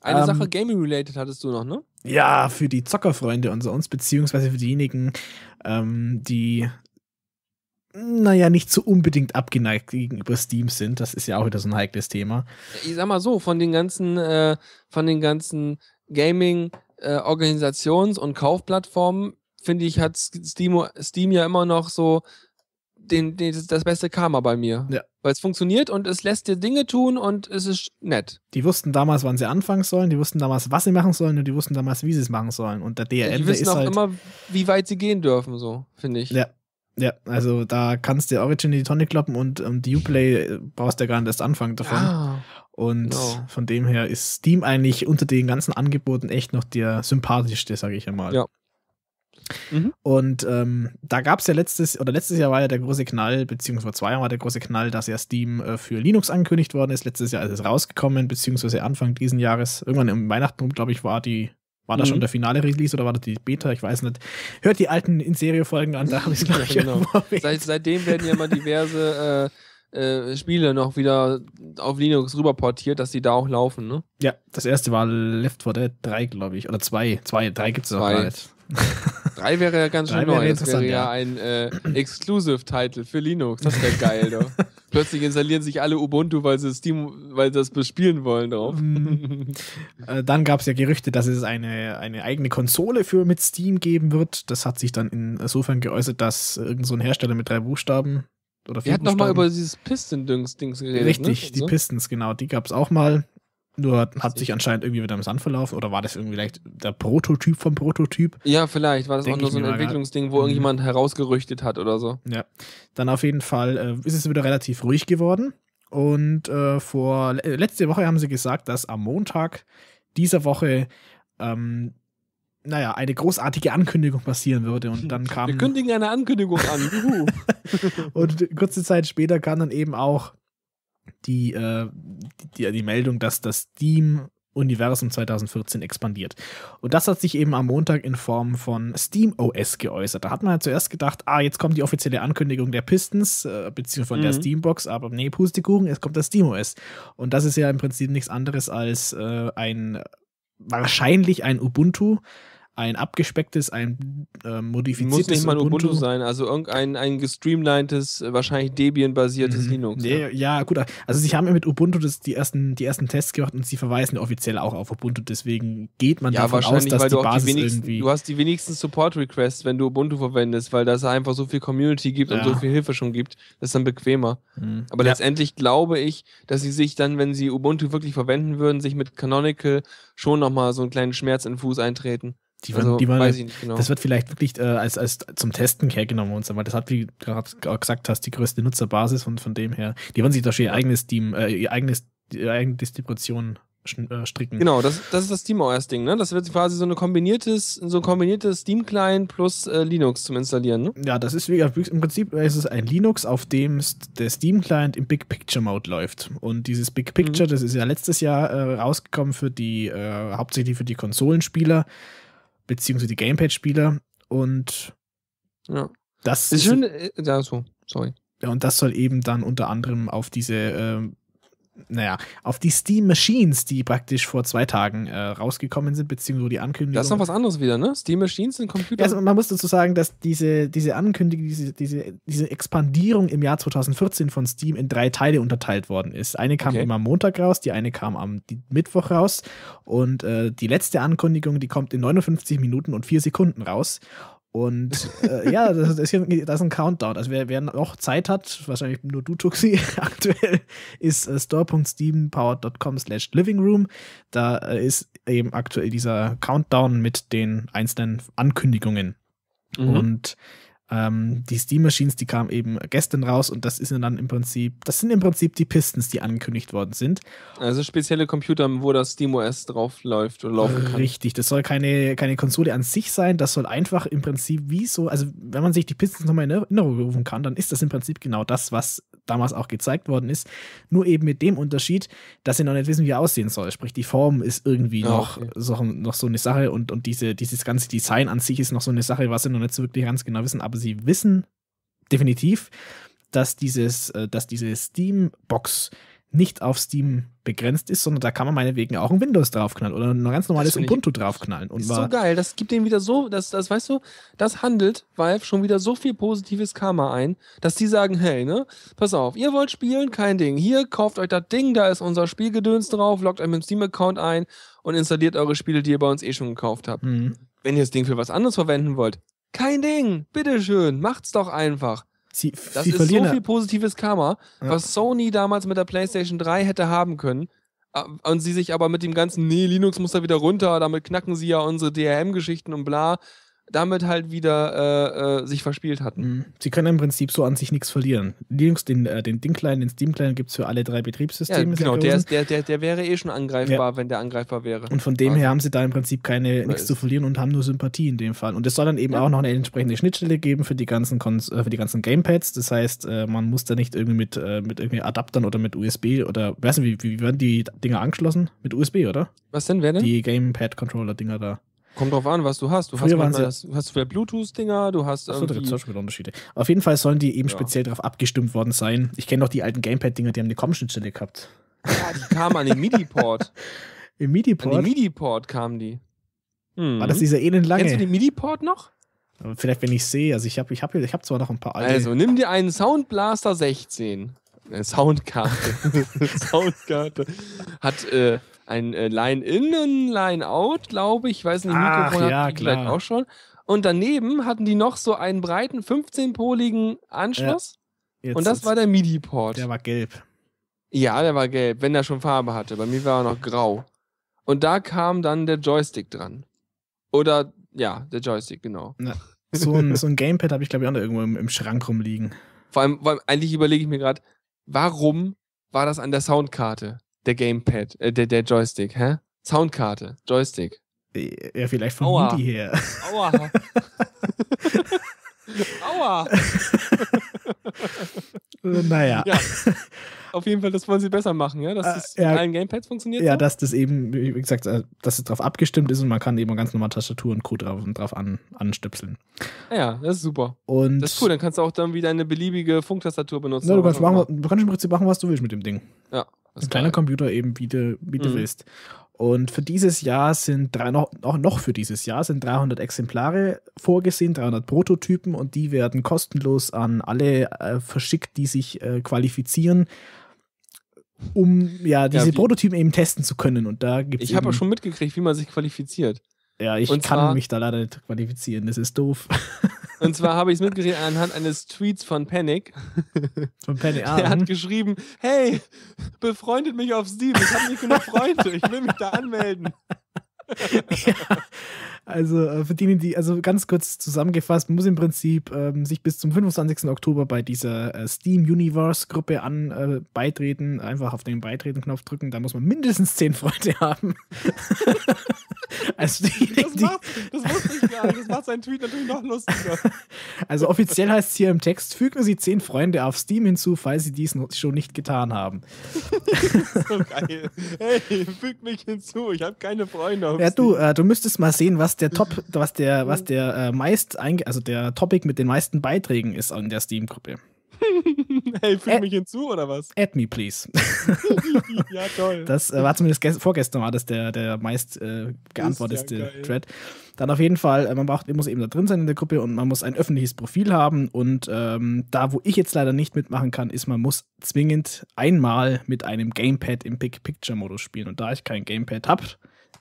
Eine Ähm, Sache Gaming-related hattest du noch, ne? Ja, für die Zockerfreunde unter uns, beziehungsweise für diejenigen, ähm, die, naja, nicht so unbedingt abgeneigt gegenüber Steam sind. Das ist ja auch wieder so ein heikles Thema. Ich sag mal so, von den ganzen, äh, von den ganzen Gaming-Organisations- und Kaufplattformen, finde ich, hat Steam, Steam ja immer noch so den, den, das beste Karma bei mir. Ja. Weil es funktioniert und es lässt dir Dinge tun und es ist nett. Die wussten damals, wann sie anfangen sollen, die wussten damals, was sie machen sollen und die wussten damals, wie sie es machen sollen. Und der DRM, Die wissen ist auch halt. immer, wie weit sie gehen dürfen, so, finde ich. Ja, ja, also da kannst du Origin in die Tonne kloppen und, und die Uplay äh, brauchst du ja gar nicht erst anfangen davon. Ah, und genau. von dem her ist Steam eigentlich unter den ganzen Angeboten echt noch der sympathischste, sage ich einmal. Ja. Mhm. Und ähm, da gab es ja letztes, oder letztes Jahr war ja der große Knall, beziehungsweise zwei Jahren war der große Knall, dass ja Steam äh, für Linux angekündigt worden ist. Letztes Jahr ist es rausgekommen, beziehungsweise Anfang diesen Jahres, irgendwann im Weihnachten, glaube ich, war die, war da Mhm. schon der finale Release oder war das die Beta? Ich weiß nicht. Hört die alten In-Serie-Folgen an, da habe ich es, glaube ich, Genau. Seit, seitdem werden ja immer diverse äh, äh, Spiele noch wieder auf Linux rüber portiert, dass die da auch laufen, ne? Ja, das erste war Left 4 Dead 3, glaube ich. Oder 2. 2, 3 gibt es noch gar nicht. Drei wäre ja ganz schön neu. Das wäre interessant, ja ja. ein äh, Exclusive-Title für Linux. Das wäre geil, doch. Plötzlich installieren sich alle Ubuntu, weil sie Steam, weil sie das bespielen wollen drauf. Mhm. Äh, dann gab es ja Gerüchte, dass es eine, eine eigene Konsole für mit Steam geben wird. Das hat sich dann insofern geäußert, dass irgend so ein Hersteller mit drei Buchstaben oder Wir hatten noch mal über dieses Piston-Dings geredet. Richtig, ne? die So. Pistons, genau, die gab es auch mal. Nur hat sich anscheinend irgendwie wieder im Sand verlaufen. Oder war das irgendwie vielleicht der Prototyp vom Prototyp? Ja, vielleicht war das Denk auch nur so ein. Entwicklungsding, wo Mhm. irgendjemand herausgerüchtet hat oder so. Ja. Dann auf jeden Fall äh, ist es wieder relativ ruhig geworden. Und äh, vor le- letzte Woche haben sie gesagt, dass am Montag dieser Woche ähm, naja, eine großartige Ankündigung passieren würde. Und dann kam. Wir kündigen eine Ankündigung an. Und kurze Zeit später kam dann eben auch die, äh, die, die, Meldung, dass das Steam-Universum 2014 expandiert. Und das hat sich eben am Montag in Form von Steam OS geäußert. Da hat man ja zuerst gedacht, ah, jetzt kommt die offizielle Ankündigung der Pistons, äh, beziehungsweise von der Mhm. Steambox, aber nee, Pustekuchen, es kommt das Steam OS. Und das ist ja im Prinzip nichts anderes als äh, ein, wahrscheinlich ein Ubuntu, ein abgespecktes, ein äh, modifiziertes Muss nicht mal Ubuntu sein, also irgendein ein gestreamlinedes, wahrscheinlich Debian-basiertes Mhm. Linux. Ja, ja, gut. Also sie haben ja mit Ubuntu das, die, ersten, die ersten Tests gemacht und sie verweisen offiziell auch auf Ubuntu. Deswegen geht man Ja, davon aus, wahrscheinlich, dass weil die du auch die Basis wenigsten, irgendwie. du hast die wenigsten Support-Requests, wenn du Ubuntu verwendest, weil das einfach so viel Community gibt Ja. und so viel Hilfe schon gibt. Das ist dann bequemer. Mhm. Aber ja, letztendlich glaube ich, dass sie sich dann, wenn sie Ubuntu wirklich verwenden würden, sich mit Canonical schon nochmal so einen kleinen Schmerz in den Fuß eintreten. Die, waren, Also, die waren, weiß ich nicht genau. Das wird vielleicht wirklich äh, als, als zum Testen hergenommen und so, weil das hat, wie du gerade gesagt hast, die größte Nutzerbasis und von dem her, die wollen sich da schon ihr eigenes Team, äh, ihr eigenes, ihre eigene Distribution äh, stricken. Genau, das, das ist das SteamOS-Ding, ne? Das wird quasi so eine kombiniertes, so ein kombiniertes Steam-Client plus äh, Linux zum Installieren, ne? Ja, das ist wie im Prinzip ist es ein Linux, auf dem der Steam Client im Big Picture Mode läuft. Und dieses Big Picture, Mhm. das ist ja letztes Jahr äh, rausgekommen für die äh, hauptsächlich für die Konsolenspieler beziehungsweise die Gamepad-Spieler. Und Ja. das Ist schön, äh, ja, so, sorry. Ja, und das soll eben dann unter anderem auf diese, ähm, naja, auf die Steam Machines, die praktisch vor zwei Tagen äh, rausgekommen sind, beziehungsweise die Ankündigung. Das ist noch was anderes wieder, ne? Steam Machines sind Computer. Ja, also man muss dazu sagen, dass diese, diese Ankündigung, diese, diese, diese Expandierung im Jahr 2014 von Steam in drei Teile unterteilt worden ist. Eine kam Okay. immer am Montag raus, die eine kam am Mittwoch raus und äh, die letzte Ankündigung, die kommt in 59 Minuten und 4 Sekunden raus. Und äh, ja, das ist, das ist ein Countdown. Also wer, wer noch Zeit hat, wahrscheinlich nur du, Tuxi, aktuell, ist äh, store.steampowered.com slash livingroom. Da äh, ist eben aktuell dieser Countdown mit den einzelnen Ankündigungen. Mhm. Und ähm, die Steam Machines, die kamen eben gestern raus und das ist dann im Prinzip, das sind im Prinzip die Pistons, die angekündigt worden sind. Also spezielle Computer, wo das SteamOS drauf läuft oder laufen kann. Richtig, das soll keine, keine Konsole an sich sein, das soll einfach im Prinzip wie so, also wenn man sich die Pistons nochmal in Erinnerung rufen kann, dann ist das im Prinzip genau das, was damals auch gezeigt worden ist. Nur eben mit dem Unterschied, dass sie noch nicht wissen, wie er aussehen soll. Sprich, die Form ist irgendwie Ah, noch, okay. so, noch so eine Sache und, und diese, dieses ganze Design an sich ist noch so eine Sache, was sie noch nicht so wirklich ganz genau wissen, aber sie wissen definitiv, dass dieses, äh, dass diese Steam-Box nicht auf Steam begrenzt ist, sondern da kann man meinetwegen auch ein Windows draufknallen oder ein ganz normales Ubuntu draufknallen. Und ist so geil, das gibt denen wieder so, das, das weißt du, das handelt Valve schon wieder so viel positives Karma ein, dass die sagen, hey, ne, pass auf, ihr wollt spielen, kein Ding. Hier kauft euch das Ding, da ist unser Spielgedöns drauf, loggt euch mit dem Steam-Account ein und installiert eure Spiele, die ihr bei uns eh schon gekauft habt. Hm. Wenn ihr das Ding für was anderes verwenden wollt, kein Ding, bitteschön, macht's doch einfach. Sie, Das sie ist verlieren so viel positives Karma, Ja. was Sony damals mit der PlayStation 3 hätte haben können. Und sie sich aber mit dem ganzen, nee, Linux muss da wieder runter, damit knacken sie ja unsere DRM-Geschichten und bla, damit halt wieder äh, äh, sich verspielt hatten. Hm. Sie können im Prinzip so an sich nichts verlieren. Linux, den, äh, den Ding-Client, den Steam-Client gibt es für alle drei Ja, Betriebssysteme. genau, sehr der, ist, der, der, der wäre eh schon angreifbar, wenn der angreifbar wäre. Und von dem Also, her haben sie da im Prinzip keine nichts zu verlieren und haben nur Sympathie in dem Fall. Und es soll dann eben Ja. auch noch eine entsprechende Schnittstelle geben für die ganzen Kons äh, für die ganzen Gamepads. Das heißt, äh, man muss da nicht irgendwie mit, äh, mit irgendwie Adaptern oder mit USB oder weiß nicht, wie, wie werden die Dinger angeschlossen? Mit USB, oder? Was denn, wer denn? Die Gamepad-Controller-Dinger da. Kommt drauf an, was du hast. Du Früher hast, manchmal, sie- das, du hast vielleicht Bluetooth-Dinger, du hast Achso, da gibt es auch schon wieder Unterschiede. Auf jeden Fall sollen die eben Ja. speziell darauf abgestimmt worden sein. Ich kenne noch die alten Gamepad-Dinger, die haben eine COM-Schnittstelle gehabt. Ja, die kamen an den MIDI-Port. Im an MIDI-Port den MIDI-Port kamen die. Hm. war das dieser elendlange. Kennst du den MIDI-Port noch? Aber Vielleicht, wenn ich sehe, also ich habe ich hab, ich hab zwar noch ein paar alte. Also, nimm dir einen Soundblaster 16. Eine Soundkarte. Soundkarte. Hat äh, ein äh, Line-In Line-Out, glaube ich. Ich weiß nicht, Ach, Mikrofon ja, hatten die vielleicht auch schon. Und daneben hatten die noch so einen breiten 15-poligen Anschluss. Jetzt- und das war der MIDI-Port. der war gelb. Ja, der war gelb, wenn er schon Farbe hatte. Bei mir war er noch grau. Und da kam dann der Joystick dran. Oder, ja, der Joystick, genau. So ein, so ein Gamepad habe ich, glaube ich, auch noch irgendwo im, im Schrank rumliegen. Vor allem, vor allem eigentlich überlege ich mir gerade, warum war das an der Soundkarte, der Gamepad, äh, der, der Joystick, hä? Soundkarte, Joystick. Ja, vielleicht vom Aua. MIDI her. Aua. Aua. Äh, naja. Ja. Auf jeden Fall, das wollen sie besser machen, ja? Dass Äh, das ja. mit allen Gamepads funktioniert. Ja, so? dass das eben, wie gesagt, äh, dass es darauf abgestimmt ist und man kann eben ganz normal Tastatur und Code drauf, drauf an, anstöpseln. ja, das ist super. Und Das ist cool, dann kannst du auch dann wieder eine beliebige Funktastatur benutzen. Na, du, kannst machen, du kannst im Prinzip machen, was du willst mit dem Ding. Ja, Ein kleiner. Computer eben, wie du, wie du Mhm. willst. Und für dieses Jahr sind drei, noch, auch noch für dieses Jahr sind 300 Exemplare vorgesehen, 300 Prototypen und die werden kostenlos an alle äh, verschickt, die sich äh, qualifizieren, um ja diese wie- Prototypen eben testen zu können. Und da gibt es Ich habe auch schon mitgekriegt, wie man sich qualifiziert. Ja, ich und kann mich da leider nicht qualifizieren, das ist doof. Und zwar habe ich es mitgekriegt anhand eines Tweets von Panic. Von Penny Der Arm. hat geschrieben, hey, befreundet mich auf Steam, ich habe nicht genug Freunde, ich will mich da anmelden. ja. Also äh, für diejenigen, die, also ganz kurz zusammengefasst, man muss im Prinzip ähm, sich bis zum 25. Oktober bei dieser äh, Steam Universe Gruppe an äh, beitreten, einfach auf den Beitreten-Knopf drücken, da muss man mindestens 10 Freunde haben. also, diejenigen, Das die, macht, das wusste ich gar nicht, das macht seinen Tweet natürlich noch lustiger. also offiziell heißt es hier im Text, fügen Sie 10 Freunde auf Steam hinzu, falls Sie dies noch- schon nicht getan haben. so geil. Hey, fügt mich hinzu, ich habe keine Freunde auf Ja, du, Steam. äh, du müsstest mal sehen, was der Top, was der, was der äh, meist also der Topic mit den meisten Beiträgen ist in der Steam-Gruppe. Hey, fügt äh, mich hinzu oder was? Add me, please. ja, toll. Das äh, war zumindest gest- vorgestern war das der, der meist äh, geantwortetste ja. Thread. Dann auf jeden Fall, äh, man braucht, muss eben da drin sein in der Gruppe und man muss ein öffentliches Profil haben. Und ähm, da, wo ich jetzt leider nicht mitmachen kann, ist, man muss zwingend einmal mit einem Gamepad im Big Picture Modus spielen. Und da ich kein Gamepad habe,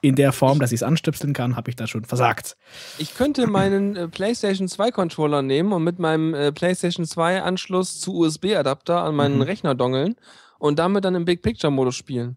in der Form, dass ich es anstöpseln kann, habe ich da schon versagt. Ich könnte meinen äh, PlayStation 2 Controller nehmen und mit meinem äh, PlayStation 2 Anschluss zu USB-Adapter an meinen Mhm. Rechner dongeln und damit dann im Big Picture Modus spielen.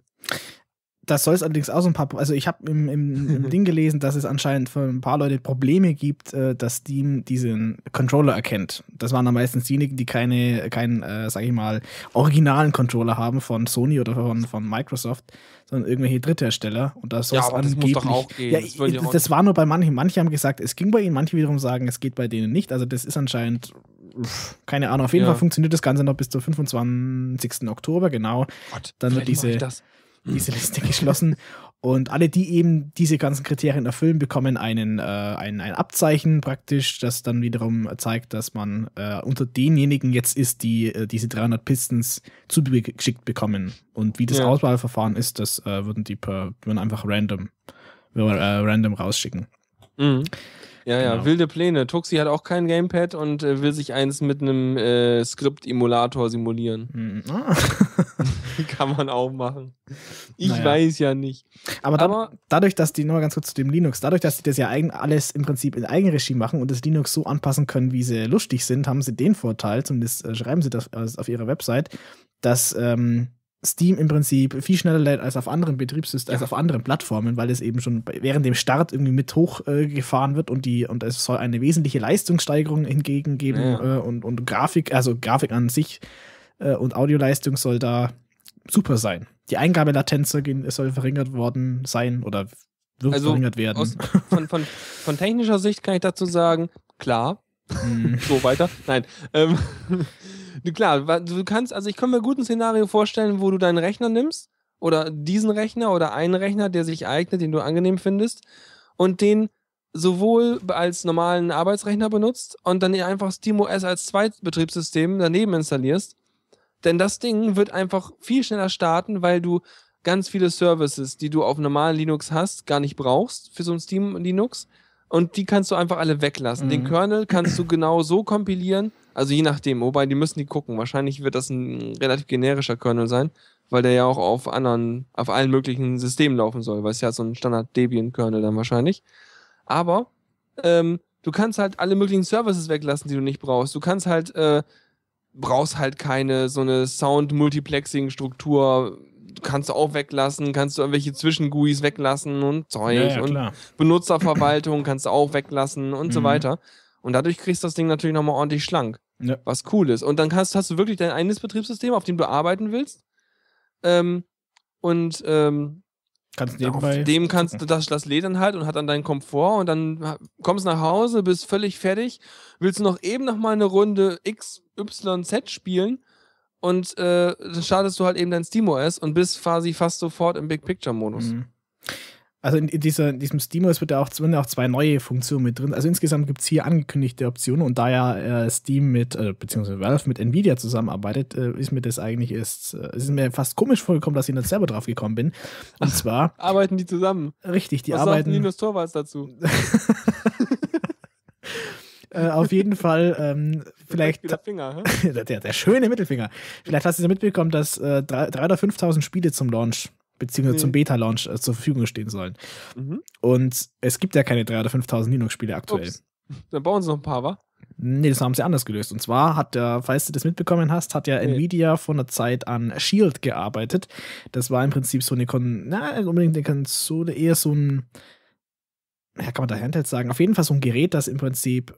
Das soll es allerdings auch so ein paar, also ich habe im, im, im Ding gelesen, dass es anscheinend für ein paar Leute Probleme gibt, äh, dass Steam diesen Controller erkennt. Das waren dann meistens diejenigen, die keine, keinen, äh, sag ich mal, originalen Controller haben von Sony oder von, von Microsoft, sondern irgendwelche Dritthersteller. Und das soll Ja, es aber das muss angeblich. doch auch gehen. Ja, Das die das, das war nur bei manchen. Manche haben gesagt, es ging bei ihnen, manche wiederum sagen, es geht bei denen nicht. Also das ist anscheinend. Keine Ahnung, auf jeden Ja. Fall funktioniert das Ganze noch bis zum 25. Oktober, genau. Gott, Dann wird diese- das. Diese Liste geschlossen. Und alle, die eben diese ganzen Kriterien erfüllen, bekommen einen, äh, ein, ein Abzeichen praktisch, das dann wiederum zeigt, dass man äh, unter denjenigen jetzt ist, die äh, diese 300 Pistons zugeschickt bekommen. Und wie das Ja. Auswahlverfahren ist, das äh, würden die per, würden einfach random, äh, random rausschicken. Mhm. Ja, ja, Genau. wilde Pläne. Tuxi hat auch kein Gamepad und äh, will sich eins mit einem äh, Skript-Emulator simulieren. Mhm. Ah. Kann man auch machen. Ich Naja. weiß ja nicht. Aber, da, Aber dadurch, dass die, nur ganz kurz zu dem Linux, dadurch, dass sie das ja eigen, alles im Prinzip in Eigenregie machen und das Linux so anpassen können, wie sie lustig sind, haben sie den Vorteil, zumindest äh, schreiben sie das äh, auf ihrer Website, dass ähm, Steam im Prinzip viel schneller lädt als auf anderen Betriebssystemen, als auf anderen Plattformen, weil es eben schon während dem Start irgendwie mit hochgefahren äh, wird und die und es soll eine wesentliche Leistungssteigerung hingegen geben Ja. äh, und, und Grafik, also Grafik an sich äh, und Audioleistung soll da super sein. Die Eingabelatenz soll, verringert worden sein oder wird Also, verringert werden. aus, von, von, von technischer Sicht kann ich dazu sagen, klar, Mm, so weiter. Nein. Ähm, klar, du kannst, also ich kann mir gut ein Szenario vorstellen, wo du deinen Rechner nimmst oder diesen Rechner oder einen Rechner, der sich eignet, den du angenehm findest und den sowohl als normalen Arbeitsrechner benutzt und dann einfach SteamOS als Zweitbetriebssystem daneben installierst. Denn das Ding wird einfach viel schneller starten, weil du ganz viele Services, die du auf normalen Linux hast, gar nicht brauchst für so ein Steam Linux. Und die kannst du einfach alle weglassen. Den Mhm. Kernel kannst du genau so kompilieren, also je nachdem, wobei die müssen die gucken. Wahrscheinlich wird das ein relativ generischer Kernel sein, weil der ja auch auf anderen, auf allen möglichen Systemen laufen soll, weil es ja so ein Standard Debian-Kernel dann wahrscheinlich. Aber ähm, du kannst halt alle möglichen Services weglassen, die du nicht brauchst. Du kannst halt, äh, brauchst halt keine so eine Sound-Multiplexing-Struktur. Kannst du auch weglassen, kannst du irgendwelche Zwischenguis weglassen und Zeug ja, ja, und klar. Benutzerverwaltung kannst du auch weglassen und so Mhm. weiter. Und dadurch kriegst du das Ding natürlich nochmal ordentlich schlank. Ja. Was cool ist. Und dann hast, hast du wirklich dein eigenes Betriebssystem, auf dem du arbeiten willst. Ähm, und ähm, Kannst auf nebenbei. dem kannst du das, das lädt dann halt und hat dann deinen Komfort und dann kommst nach Hause, bist völlig fertig, willst du noch eben noch mal eine Runde XYZ spielen und äh, dann startest du halt eben dein SteamOS und bist quasi fast sofort im Big Picture Modus. Mhm. Also in, in, dieser, in diesem SteamOS wird ja auch, sind ja auch zwei neue Funktionen mit drin. Also insgesamt gibt es hier angekündigte Optionen und da ja äh, Steam mit, äh, beziehungsweise Valve mit Nvidia zusammenarbeitet, äh, ist mir das eigentlich erst, äh, es ist mir fast komisch vorgekommen, dass ich nicht selber drauf gekommen bin. Und zwar, Arbeiten die zusammen? richtig, die Was sagt arbeiten Linus Torvalds dazu? äh, auf jeden Fall, ähm, vielleicht, Wieder Finger, hä? der, der schöne Mittelfinger. Vielleicht hast du ja mitbekommen, dass äh, 3.000 oder 5.000 Spiele zum Launch, beziehungsweise Nee. zum Beta-Launch äh, zur Verfügung stehen sollen. Mhm. Und es gibt ja keine 3.000 oder 5.000 Linux-Spiele aktuell. Ups. Dann bauen sie noch ein paar, wa? Nee, das haben sie anders gelöst. Und zwar hat der, falls du das mitbekommen hast, hat ja Nee. Nvidia vor einer Zeit an Shield gearbeitet. Das war im Prinzip so eine, Kon na, unbedingt eine Konsole, eher so ein, ja, kann man da Handheld sagen, auf jeden Fall so ein Gerät, das im Prinzip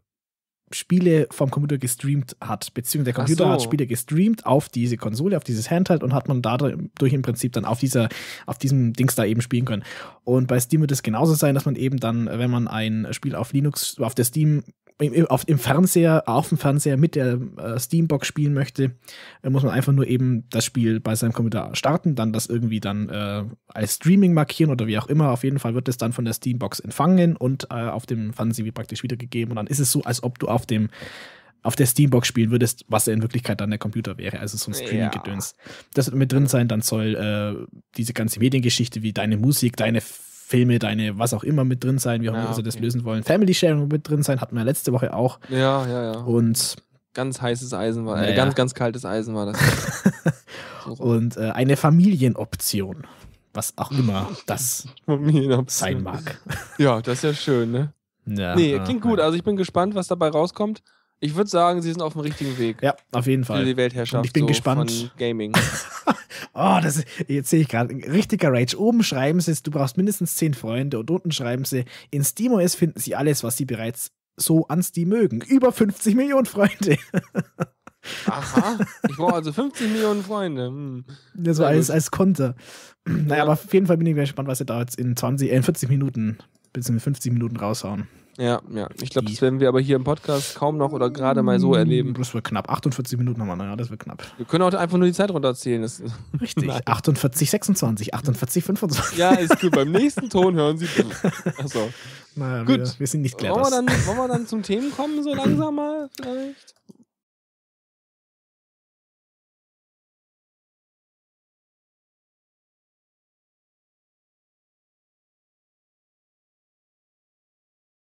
Spiele vom Computer gestreamt hat, beziehungsweise der Computer so. hat Spiele gestreamt auf diese Konsole, auf dieses Handheld und hat man dadurch im Prinzip dann auf dieser, auf diesem Dings da eben spielen können. Und bei Steam wird es genauso sein, dass man eben dann, wenn man ein Spiel auf Linux, auf der Steam, im, auf, im Fernseher, auf dem Fernseher mit der äh, Steambox spielen möchte, äh, muss man einfach nur eben das Spiel bei seinem Computer starten, dann das irgendwie dann äh, als Streaming markieren oder wie auch immer. Auf jeden Fall wird es dann von der Steambox empfangen und äh, auf dem Fernseher wie praktisch wiedergegeben. Und dann ist es so, als ob du auf dem auf der Steambox spielen würdest, was ja in Wirklichkeit dann der Computer wäre, also so ein Streaming-Gedöns. Das wird mit drin sein, dann soll äh, diese ganze Mediengeschichte wie deine Musik, deine Filme, deine was auch immer mit drin sein, wie auch Ja, immer sie das okay. lösen wollen. Family Sharing mit drin sein, hatten wir ja letzte Woche auch. Ja, ja, ja. Und, Ganz heißes Eisen war, Ja, äh, ja. ganz, ganz kaltes Eisen war das. Und äh, eine Familienoption. Was auch immer das sein mag. Ja, das ist ja schön, ne? Ja, Nee, ja, klingt ja. gut. Also ich bin gespannt, was dabei rauskommt. Ich würde sagen, sie sind auf dem richtigen Weg. Ja, auf jeden Für Fall. die Weltherrschaft. Und ich bin so gespannt. Von Gaming. Oh, das ist, jetzt sehe ich gerade, richtiger Rage. Oben schreiben sie es, du brauchst mindestens 10 Freunde und unten schreiben sie, in SteamOS finden sie alles, was sie bereits so an Steam mögen. Über 50 Millionen Freunde. Aha. Ich brauche also 50 Millionen Freunde. Hm. Das war alles als Konter. Naja, Ja. aber auf jeden Fall bin ich gespannt, was sie da jetzt in 20, äh, in 40 Minuten, bzw. 50 Minuten raushauen. Ja, ja. Ich glaube, das werden wir aber hier im Podcast kaum noch oder gerade mal so erleben. Das wird knapp. 48 Minuten haben wir, naja, das wird knapp. Wir können auch einfach nur die Zeit runterzählen. Das, Richtig. Nein. 48, 26, 48, 25. ja, ist gut. Beim nächsten Ton hören Sie. Achso. Naja, Gut. Wir, wir sind nicht Wollen wir, clever. dann, wollen wir dann zum Themen kommen, so langsam mal vielleicht?